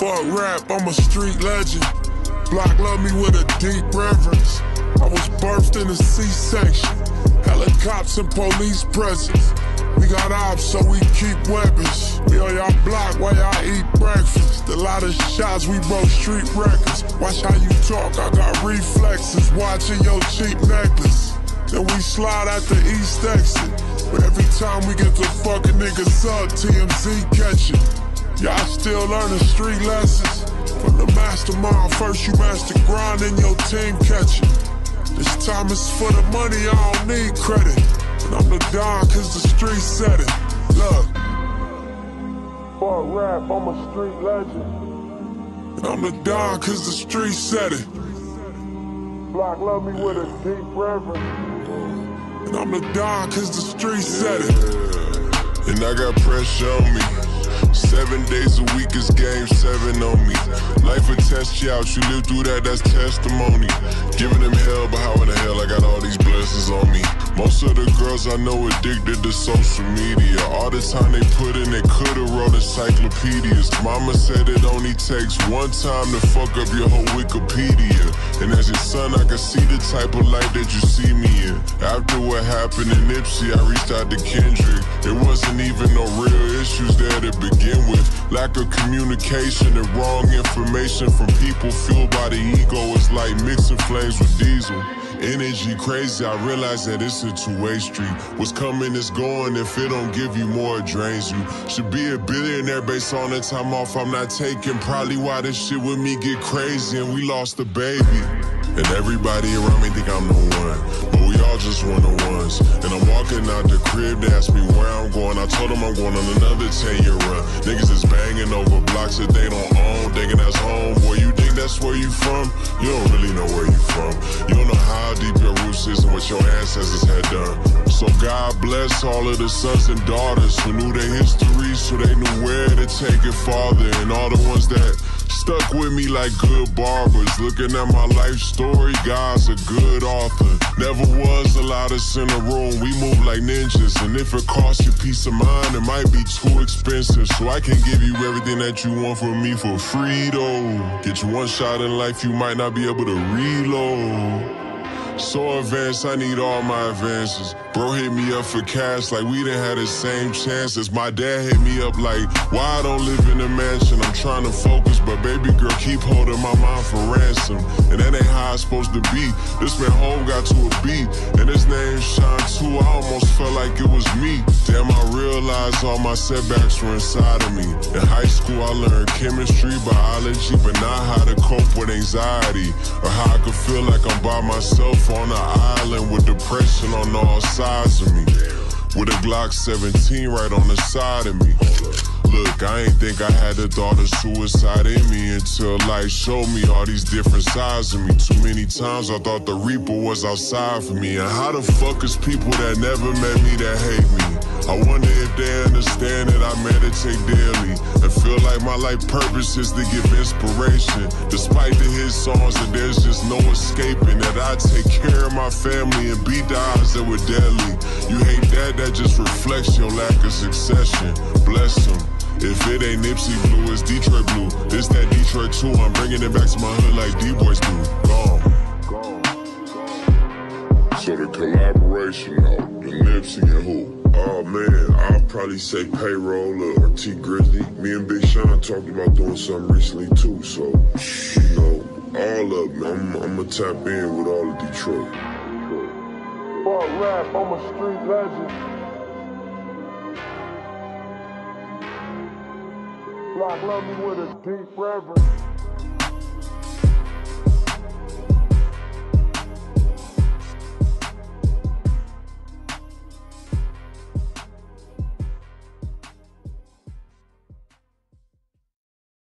Fuck rap, I'm a street legend. Block love me with a deep reverence. I was birthed in a C-section. Helicopters and police presence. We got ops, so we keep weapons. We on y'all block while y'all eat breakfast. A lot of shots, we broke street records. Watch how you talk, I got reflexes. Watching your cheap necklace. Then we slide out the east exit. But every time we get the fucking niggas up, TMZ catch it. Y'all still learning street lessons? From the mastermind, first you master grind, and your team catch it. This time it's for the money, I don't need credit. And I'm the Don cause the street said it. Look. Fuck rap, I'm a street legend. And I'm the Don cause the street said it. Block love me with a deep reverence. And I'm the Don cause the street said it. And I got pressure on me. Seven days a week is game seven on me. Life will test you out, you live through that, that's testimony. Giving them hell, but how in the hell I got all these blessings on me? Most of the girls I know addicted to social media. All the time they put in, they could've wrote encyclopedias. Mama said it only takes one time to fuck up your whole Wikipedia. And as your son, I can see the type of light that you see me in. After what happened in Nipsey, I reached out to Kendrick. It wasn't even no real issues there to begin with. Lack of communication and wrong information from people fueled by the ego is like mixing flames with diesel. Energy crazy, I realize that it's a two-way street. What's coming is going, if it don't give you more, it drains you. Should be a billionaire based on the time off I'm not taking. Probably why this shit with me get crazy and we lost a baby. And everybody around me think I'm the one, but we all just one on ones. And I'm out the crib, they ask me where I'm going. I told them I'm going on another 10 year run. Niggas is banging over blocks that they don't own, thinking that's home. Boy, you think that's where you from? You don't really know where you from. You don't know how deep your roots is and what your ancestors had done. So God bless all of the sons and daughters who knew their history, so they knew where to take it farther. And all the ones that stuck with me like good barbers. Looking at my life story, God's a good author. Never was a lot of us in a room, we move like ninjas. And if it costs you peace of mind, it might be too expensive. So I can give you everything that you want from me for free though. Get you one shot in life, you might not be able to reload. So advanced, I need all my advances. Bro hit me up for cash like we didn't have the same chances. My dad hit me up like, why I don't live in a mansion? I'm trying to focus, but baby girl keep holding my mind for ransom. And that ain't how it's supposed to be. This man home got to a beat, and his name Sean too. I almost felt like it was me. Damn, I realized all my setbacks were inside of me. In high school, I learned chemistry, biology, but not how to cope with anxiety or how I could feel like I'm by myself on an island with depression on all sides of me. With a Glock 17 right on the side of me. Look, I ain't think I had a thought of suicide in me until life showed me all these different sides of me. Too many times I thought the Reaper was outside for me. And how the fuck is people that never met me that hate me? I wonder if they understand that I meditate daily and feel like my life purpose is to give inspiration. Despite the hit songs, that there's just no escaping that I take care of my family and beat the odds that were deadly. You hate that, that just reflects your lack of succession. Bless them. If it ain't Nipsey Blue, it's Detroit Blue. It's that Detroit too. I'm bringing it back to my hood like D-Boys do. Gone. So the collaboration though, the Nipsey and who? Oh man, I'll probably say payroll or Tee Grizzley. Me and Big Sean talked about doing something recently too, so you know, all of them. I'm, I'm gonna tap in with all of Detroit. Fuck rap, I'm a street legend. Block love me with a deep reverence.